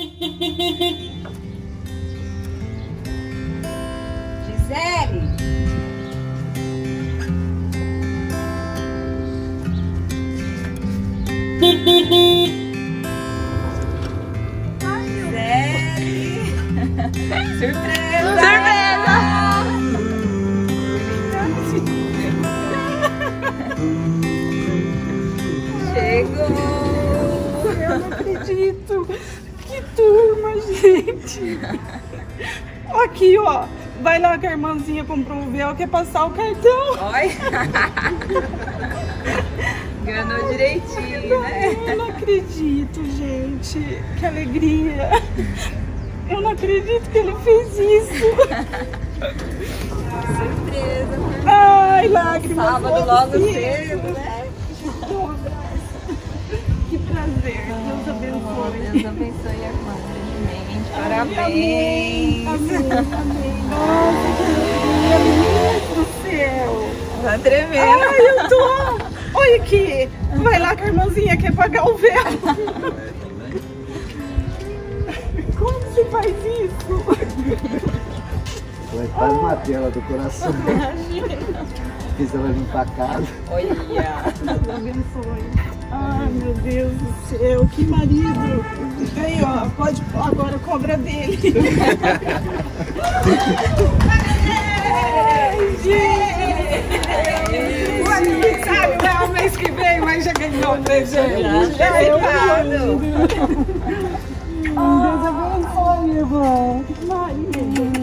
Gisele. Gisele. Surpresa! Chegou! Eu não acredito. Que turma, gente. Aqui, ó. Vai lá que a irmãzinha comprou o véu, quer passar o cartão. Olha! Ganhou direitinho, né? Eu não acredito, gente. Que alegria. Eu não acredito que ele fez isso. Surpresa! Ai, lágrimas. Sábado logo cedo, né? Que prazer. Deus abençoe. A irmã grandemente. Parabéns! Amém, amém, amém. Nossa, que alegria, meu Deus do céu. Tá tremendo. Ai, eu tô. Olha aqui. Vai lá que a irmãzinha quer pagar o véu. Como que você faz isso? Vai quase uma tela do coração. Fiz ela vir pra casa. Olha! Deus abençoe. Ai, meu Deus do céu, que marido. Aí, ó, pode agora cobra dele. Ai, gente. Quem sabe, não é o mês que vem, mas já ganhou o presente. Já é lindo. Deus abençoe, irmão. Maria.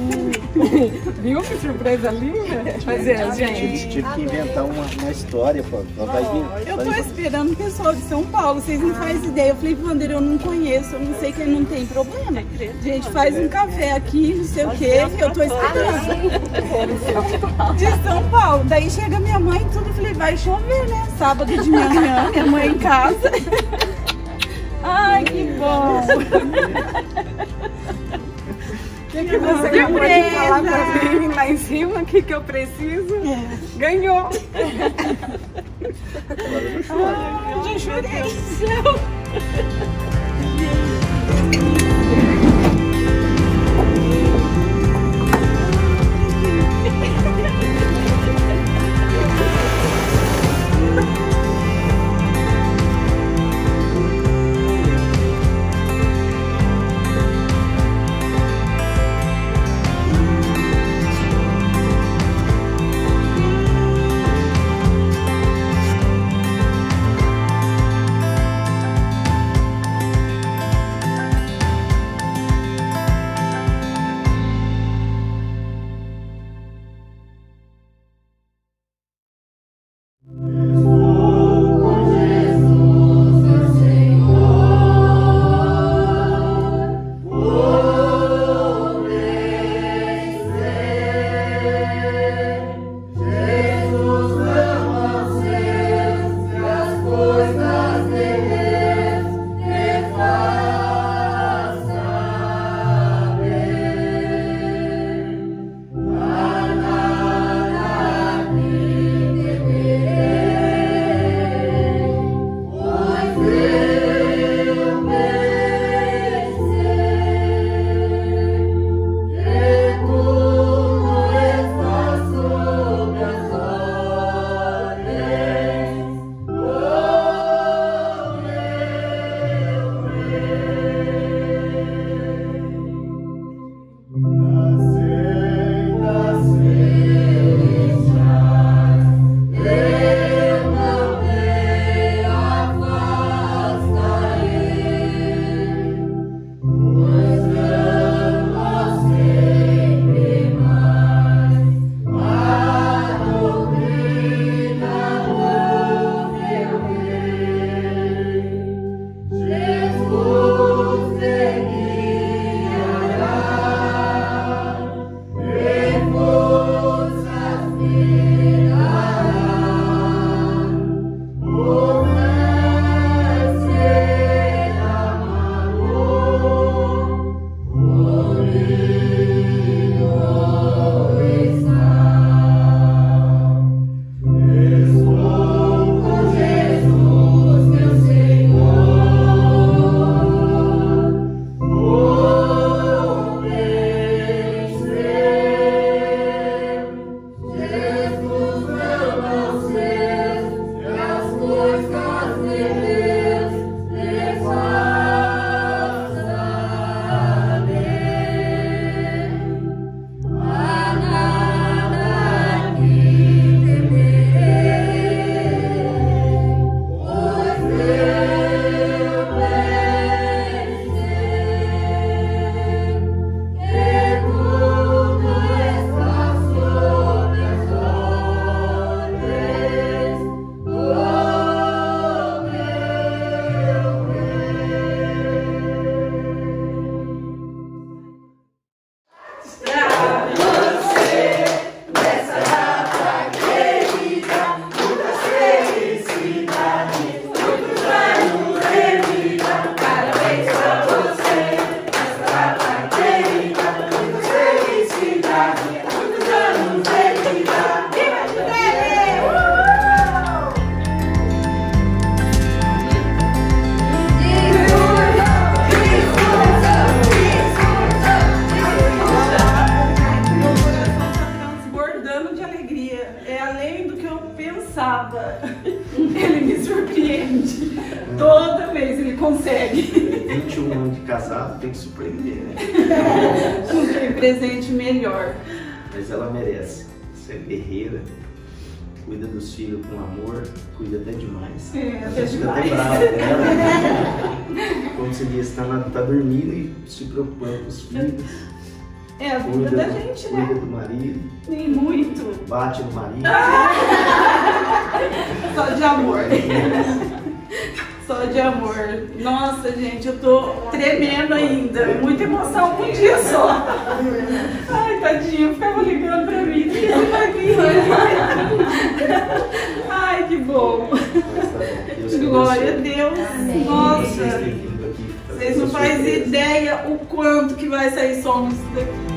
Viu que surpresa linda? Mas é, gente. Tive que inventar uma, uma história, pô. Vir. Eu tô esperando o pessoal de São Paulo, vocês não fazem ideia. Eu falei pro Vandeiro, eu não conheço, eu não sei que não tem problema. Gente, faz um café aqui, não sei o quê, eu tô esperando. De São Paulo. Daí chega minha mãe e tudo, eu falei, vai chover, né? Sábado de manhã, minha mãe em casa. Ai, que bom. O que, que você acabou de falar pra mim lá em cima? O que, que eu preciso? Ganhou. Ai, já chorei Ele me surpreende. É. Toda vez ele consegue. 21 anos de casado, tem que surpreender, né? Não presente melhor. Mas ela merece. Você é guerreira. Cuida dos filhos com amor, cuida até demais. É, até demais. Até brava dela. Né? Como diz, tá, tá dormindo e se preocupando com os filhos. É a vida cuida da gente, né? Cuida do marido. Nem muito. Bate no marido. Ah! Só de amor. Só de amor. Nossa, gente, eu tô tremendo ainda. Muita emoção com um dia só. Ai, tadinho, ficava ligando pra mim. "Que você vai vir hoje?" Ai, que bom. Tá Glória a. Deus. Nossa. Vocês não fazem ideia o quanto que vai sair som disso daqui.